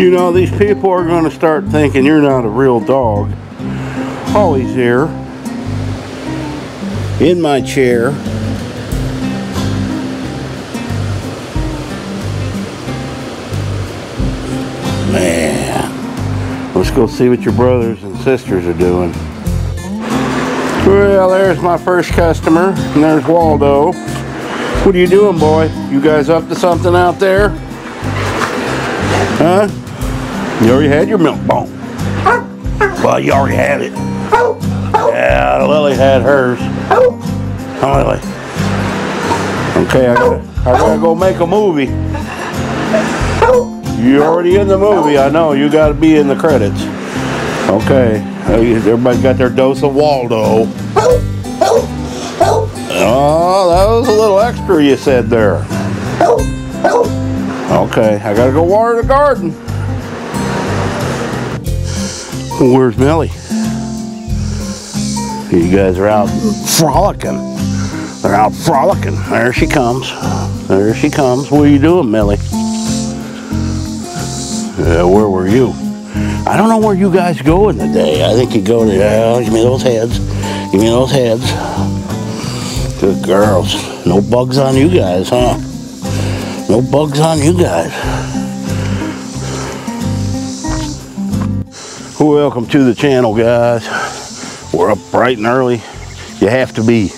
You know, these people are going to start thinking you're not a real dog. Holly's here. In my chair. Man. Let's go see what your brothers and sisters are doing. Well, there's my first customer, and there's Waldo. What are you doing, boy? You guys up to something out there? Huh? You already had your milk bone. Well, you already had it. Yeah, Lily had hers. Oh, Lily. Okay, I gotta, I gotta go make a movie. You're already in the movie, I know. You gotta be in the credits. Okay, uh, everybody got their dose of Waldo. Oh, that was a little extra you said there. Okay, I gotta go water the garden. Where's Millie? You guys are out frolicking. They're out frolicking. There she comes. There she comes. What are you doing, Millie? Yeah, where were you? I don't know where you guys go in the day. I think you go to, uh, give me those heads. Give me those heads. Good girls. No bugs on you guys, huh? No bugs on you guys. Welcome to the channel, guys. We're up bright and early. You have to be.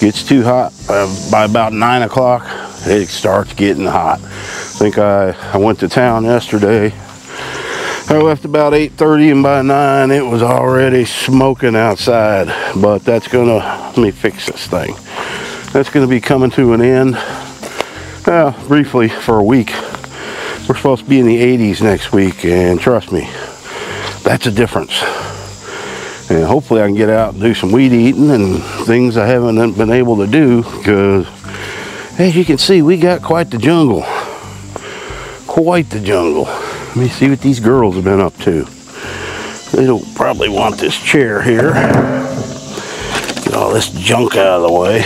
Gets too hot uh, by about 9 o'clock. It starts getting hot. I think I, I went to town yesterday. I left about 8.30 and by 9 it was already smoking outside. But that's gonna, let me fix this thing. That's gonna be coming to an end. Well, briefly for a week. We're supposed to be in the 80s next week and trust me, that's a difference. And hopefully I can get out and do some weed eating and things I haven't been able to do because as you can see, we got quite the jungle. Quite the jungle. Let me see what these girls have been up to. They don't probably want this chair here. Get all this junk out of the way.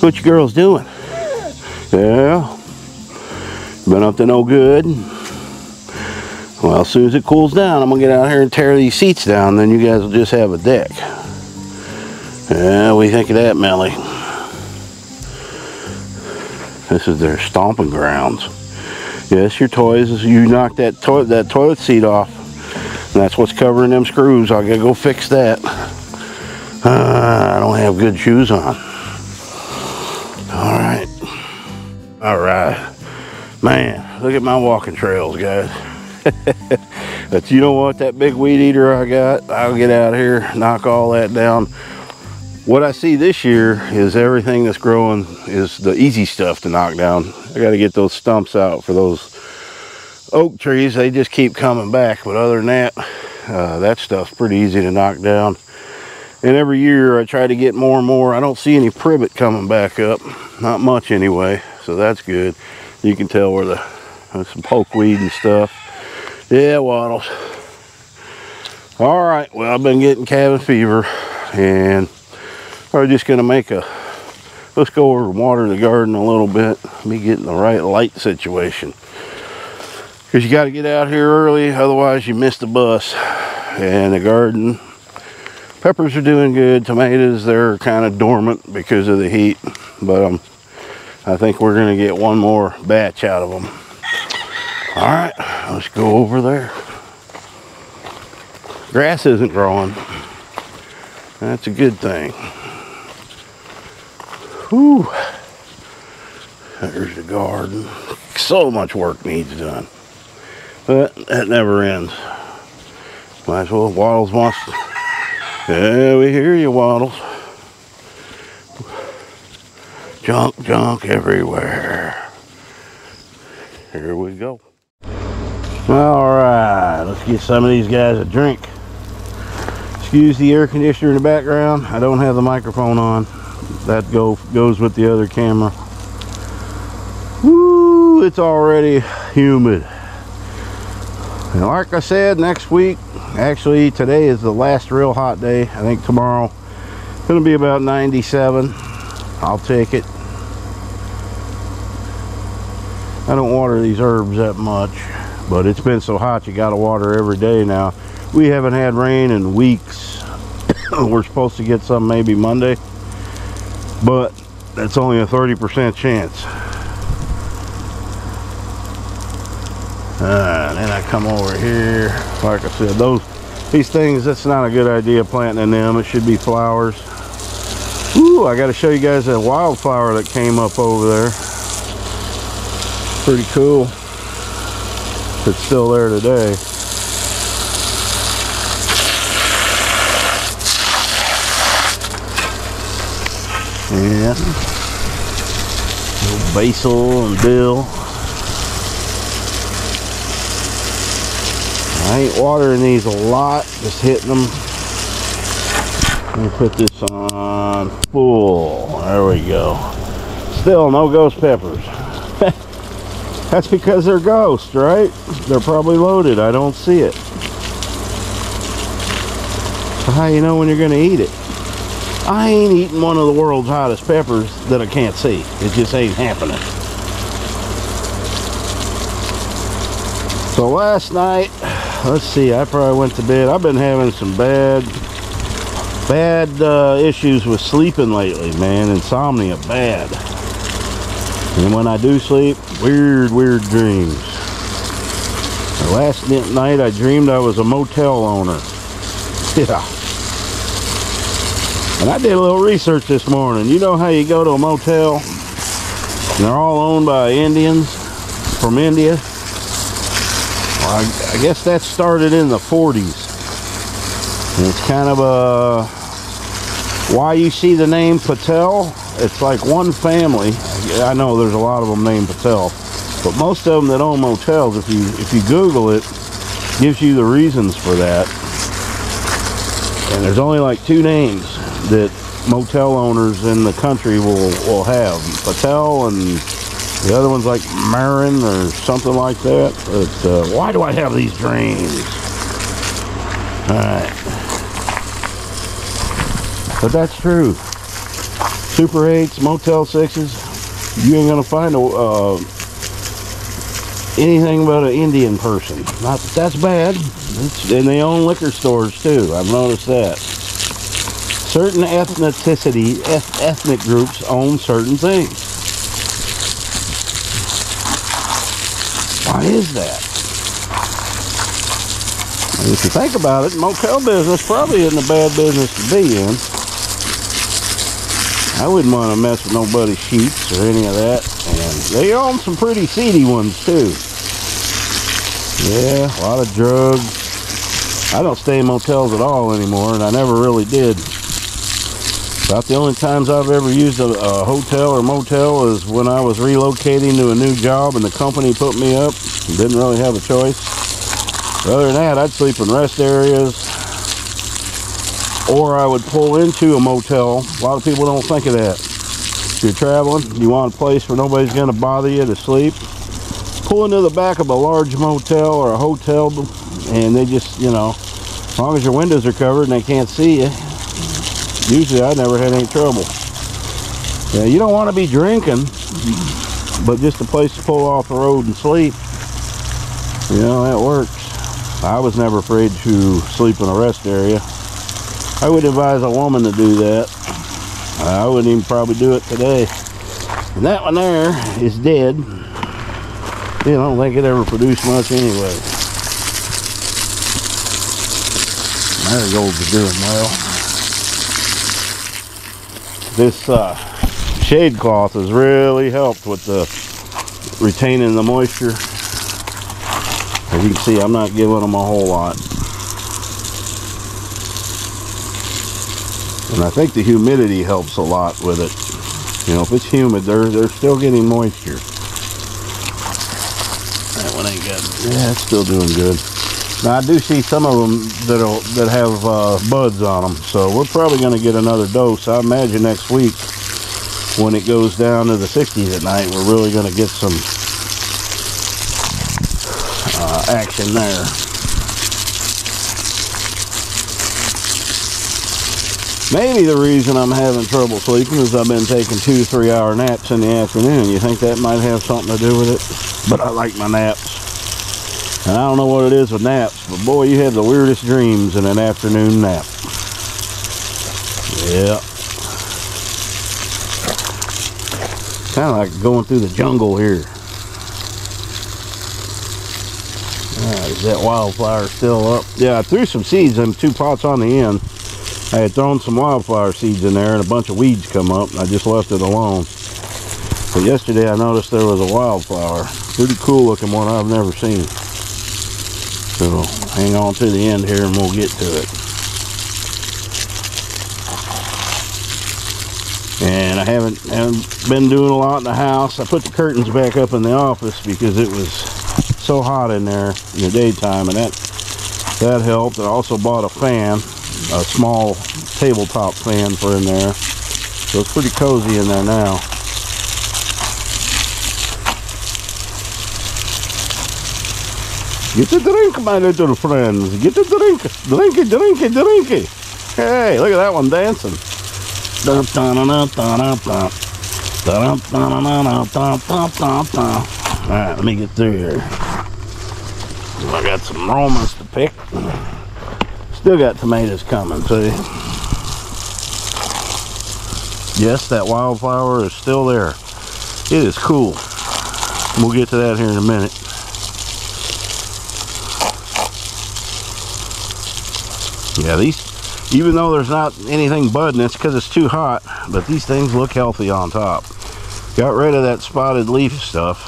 What you girls doing? Yeah. Been up to no good. Well, as soon as it cools down, I'm to get out here and tear these seats down. Then you guys will just have a deck. Yeah, what do you think of that, Millie? This is their stomping grounds. Yes, your toys. You knocked that, to that toilet seat off. And that's what's covering them screws. I gotta go fix that. Uh, I don't have good shoes on. All right. All right. Man, look at my walking trails, guys. but you know what? That big weed eater I got, I'll get out here, knock all that down. What I see this year is everything that's growing is the easy stuff to knock down. I got to get those stumps out for those oak trees. They just keep coming back. But other than that, uh, that stuff's pretty easy to knock down. And every year I try to get more and more. I don't see any privet coming back up. Not much anyway. So that's good. You can tell where the some pokeweed and stuff. Yeah, Waddles. All right, well, I've been getting cabin fever and we're just gonna make a, let's go over and water the garden a little bit. Me getting the right light situation. Because you gotta get out here early, otherwise you miss the bus. And the garden, peppers are doing good. Tomatoes, they're kind of dormant because of the heat. But um, I think we're gonna get one more batch out of them. All right, let's go over there. Grass isn't growing. That's a good thing. Whew. There's the garden. So much work needs done. But that never ends. Might as well, Waddles wants to. Yeah, we hear you, Waddles. Junk, junk everywhere. Here we go. All right, let's get some of these guys a drink. Excuse the air conditioner in the background. I don't have the microphone on. That go goes with the other camera. Woo, it's already humid. And like I said, next week, actually today is the last real hot day. I think tomorrow gonna be about 97. I'll take it. I don't water these herbs that much, but it's been so hot you got to water every day now. We haven't had rain in weeks. We're supposed to get some maybe Monday, but that's only a 30% chance. Uh, then I come over here. Like I said, those these things, that's not a good idea planting them. It should be flowers. Ooh, I got to show you guys that wildflower that came up over there. Pretty cool. It's still there today. And basil and dill. I ain't watering these a lot, just hitting them. Let me put this on full. There we go. Still no ghost peppers. That's because they're ghosts, right? They're probably loaded. I don't see it. So how you know when you're going to eat it? I ain't eating one of the world's hottest peppers that I can't see. It just ain't happening. So last night, let's see, I probably went to bed. I've been having some bad, bad uh, issues with sleeping lately, man. Insomnia, bad. And when I do sleep, weird, weird dreams. last night I dreamed I was a motel owner. Yeah. And I did a little research this morning. You know how you go to a motel and they're all owned by Indians from India? Well, I, I guess that started in the 40s. And it's kind of a why you see the name Patel it's like one family I know there's a lot of them named Patel but most of them that own motels if you if you google it gives you the reasons for that. And there's only like two names that motel owners in the country will will have Patel and the other one's like Marin or something like that but uh, why do I have these dreams? All right but that's true. Super 8s, Motel 6s, you ain't gonna find a, uh, anything but an Indian person. Not that that's bad. It's, and they own liquor stores too. I've noticed that. Certain ethnicity, eth ethnic groups own certain things. Why is that? And if you think about it, motel business probably isn't a bad business to be in. I wouldn't want to mess with nobody's sheets or any of that. And they own some pretty seedy ones too. Yeah, a lot of drugs. I don't stay in motels at all anymore, and I never really did. About the only times I've ever used a, a hotel or motel is when I was relocating to a new job and the company put me up. Didn't really have a choice. Other than that, I'd sleep in rest areas, or I would pull into a motel. A lot of people don't think of that. If you're traveling, you want a place where nobody's going to bother you to sleep, pull into the back of a large motel or a hotel and they just, you know, as long as your windows are covered and they can't see you, usually I never had any trouble. Yeah, you don't want to be drinking, but just a place to pull off the road and sleep. You know, that works. I was never afraid to sleep in a rest area. I would advise a woman to do that. I wouldn't even probably do it today. And that one there is dead. I don't think it ever produced much anyway. Marigolds are doing well. This uh, shade cloth has really helped with the retaining the moisture. As you can see, I'm not giving them a whole lot. And I think the humidity helps a lot with it. You know, if it's humid, they're, they're still getting moisture. That one ain't good. Yeah, it's still doing good. Now, I do see some of them that'll, that have uh, buds on them. So we're probably going to get another dose. I imagine next week when it goes down to the 60s at night, we're really going to get some uh, action there. Maybe the reason I'm having trouble sleeping is I've been taking two, three hour naps in the afternoon. You think that might have something to do with it? But I like my naps. And I don't know what it is with naps, but boy, you have the weirdest dreams in an afternoon nap. Yeah. Kind of like going through the jungle here. Ah, is that wildflower still up? Yeah, I threw some seeds in two pots on the end. I had thrown some wildflower seeds in there and a bunch of weeds come up. I just left it alone. But yesterday I noticed there was a wildflower. Pretty cool looking one I've never seen. So hang on to the end here and we'll get to it. And I haven't, haven't been doing a lot in the house. I put the curtains back up in the office because it was so hot in there in the daytime and that that helped. I also bought a fan, a small tabletop fan for in there. So it's pretty cozy in there now. Get a drink, my little friends. Get a drink. Drinky, drinky, drinky. Hey, look at that one dancing. Alright, let me get through here. I got some Romas to pick. Still got tomatoes coming, see? Yes, that wildflower is still there. It is cool. We'll get to that here in a minute. Yeah, these, even though there's not anything budding, it's because it's too hot, but these things look healthy on top. Got rid of that spotted leaf stuff.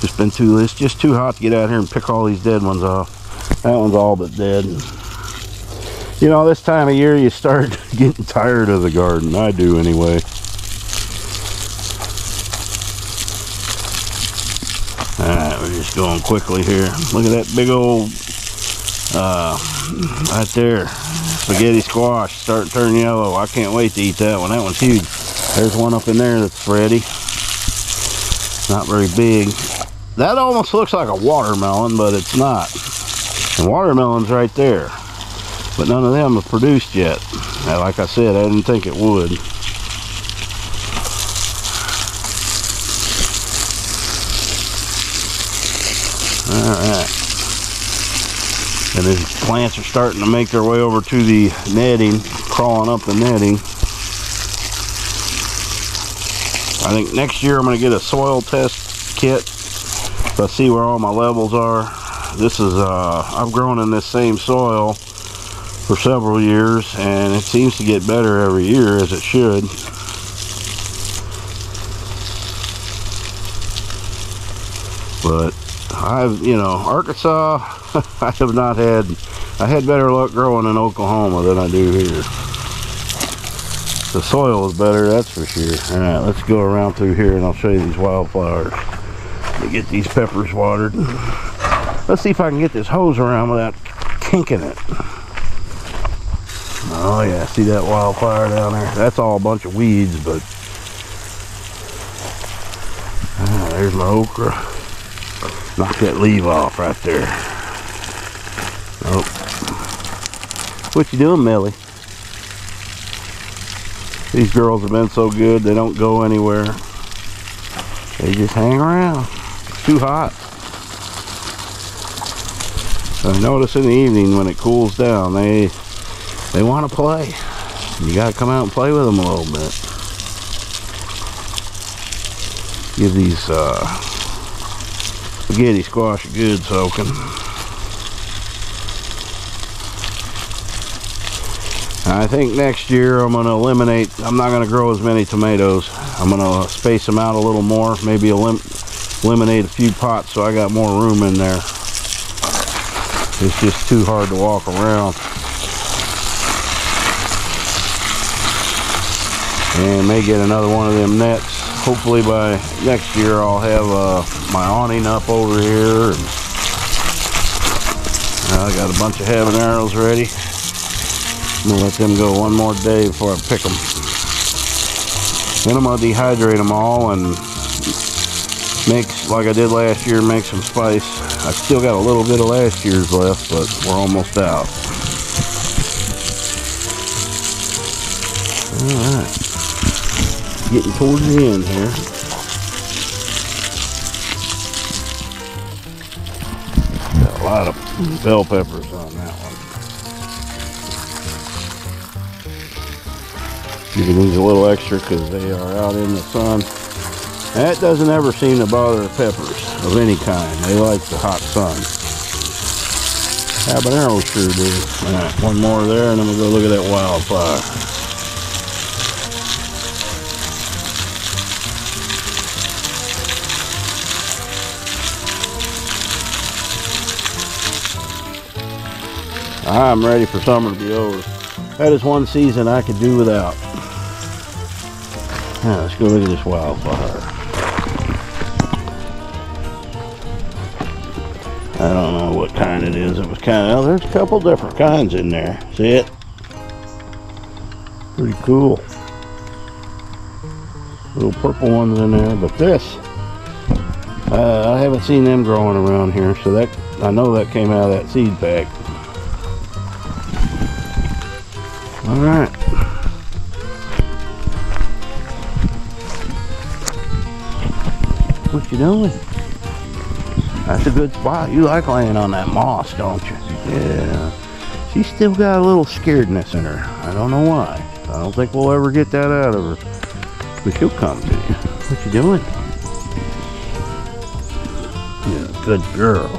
Just been too, it's just too hot to get out here and pick all these dead ones off. That one's all but dead. You know, this time of year you start getting tired of the garden. I do anyway. Alright, we're just going quickly here. Look at that big old uh, right there spaghetti squash starting to turn yellow I can't wait to eat that one that one's huge there's one up in there that's ready not very big that almost looks like a watermelon but it's not watermelon's right there. But none of them have produced yet. Now, like I said I didn't think it would. All right. And these plants are starting to make their way over to the netting crawling up the netting. I think next year I'm going to get a soil test kit. To see where all my levels are this is uh, I've grown in this same soil for several years and it seems to get better every year as it should. But I've you know Arkansas I have not had I had better luck growing in Oklahoma than I do here. The soil is better that's for sure. All right let's go around through here and I'll show you these wildflowers. Me get these peppers watered let's see if I can get this hose around without kinking it oh yeah see that wildfire down there that's all a bunch of weeds but ah, there's my okra knock that leaf off right there. Oh. What you doing, Millie? These girls have been so good, they don't go anywhere. They just hang around. It's too hot. I notice in the evening when it cools down, they they want to play. You got to come out and play with them a little bit. Give these uh, spaghetti squash are good soaking. I think next year I'm going to eliminate, I'm not going to grow as many tomatoes. I'm going to space them out a little more, maybe elim eliminate a few pots so I got more room in there. It's just too hard to walk around. And may get another one of them nets hopefully by next year I'll have uh, my awning up over here. And, uh, I got a bunch of habaneros ready. I'm gonna let them go one more day before I pick them. Then I'm gonna dehydrate them all and mix, like I did last year, make some spice. I still got a little bit of last year's left, but we're almost out. All right getting towards the end here. A lot of bell peppers on that one. Giving these a little extra because they are out in the sun. That doesn't ever seem to bother the peppers of any kind. They like the hot sun. Habanero sure do. Right, one more there and then we'll go look at that wildfire. I'm ready for summer to be over. That is one season I could do without. Now, let's go look at this wildfire. I don't know what kind it is. It was kind of, there's a couple different kinds in there. See it? Pretty cool. Little purple ones in there, but this, uh, I haven't seen them growing around here, so that I know that came out of that seed pack. All right. What you doing? That's a good spot. You like laying on that moss, don't you? Yeah. She's still got a little scaredness in her. I don't know why. I don't think we'll ever get that out of her. But she'll come to you. What you doing? Yeah, good girl.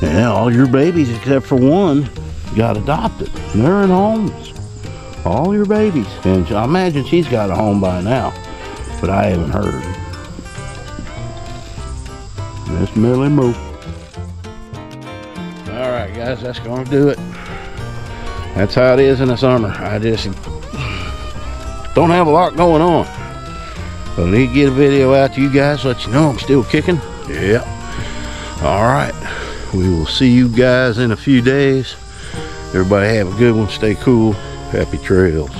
Yeah, all your babies except for one got adopted. They're in homes. All your babies. And I imagine she's got a home by now. But I haven't heard. Miss Millie Moo. Alright guys, that's gonna do it. That's how it is in the summer. I just don't have a lot going on. But I need to get a video out to you guys, let you know I'm still kicking. Yeah. Alright. We will see you guys in a few days. Everybody have a good one. Stay cool. Happy trails.